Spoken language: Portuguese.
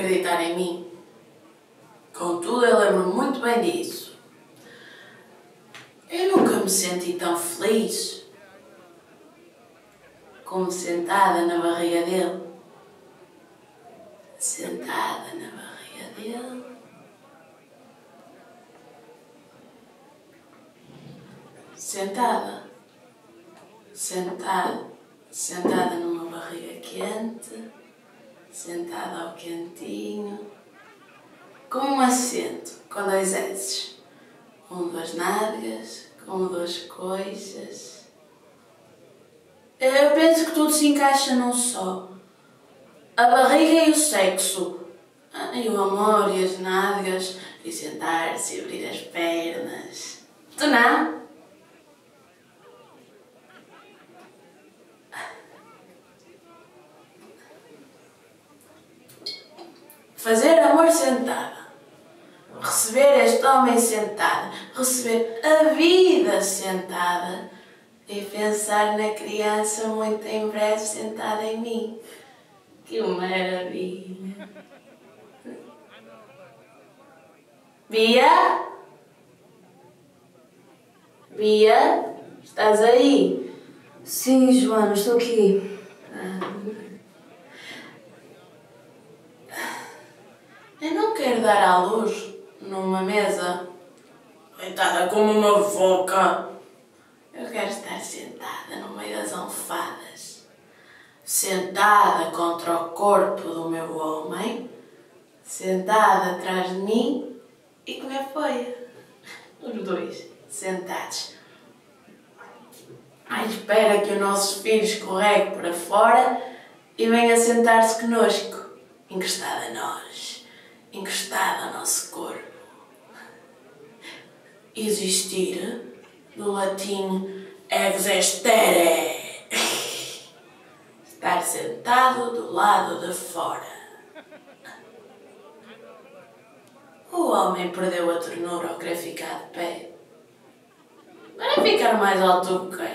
acreditar em mim. Contudo, eu lembro muito bem disso. Eu nunca me senti tão feliz como sentada na barriga dele. Sentada na barriga dele. Sentada. Sentada. Sentada numa barriga quente. Sentada ao quentinho. Com um assento, com dois S's. Com duas nádegas, com duas coisas. Eu penso que tudo se encaixa num só. A barriga e o sexo. Ah, E o amor e as nádegas. E sentar-se e abrir as pernas. Tu não? Sentada. Receber este homem sentado. Receber a vida sentada. E pensar na criança muito em breve sentada em mim. Que maravilha! Bia? Bia? Estás aí? Sim, Joana, estou aqui. Eu não quero dar à luz numa mesa deitada como uma foca. Eu quero estar sentada no meio das almofadas, sentada contra o corpo do meu homem, sentada atrás de mim e comer folha. Os dois sentados. À espera que o nosso filho escorregue para fora e venha sentar-se conosco, encostado a nós, encostado ao nosso corpo. Existir, do latim ex estere, estar sentado do lado de fora. O homem perdeu a ternura ao querer ficar de pé. Para ficar mais alto que?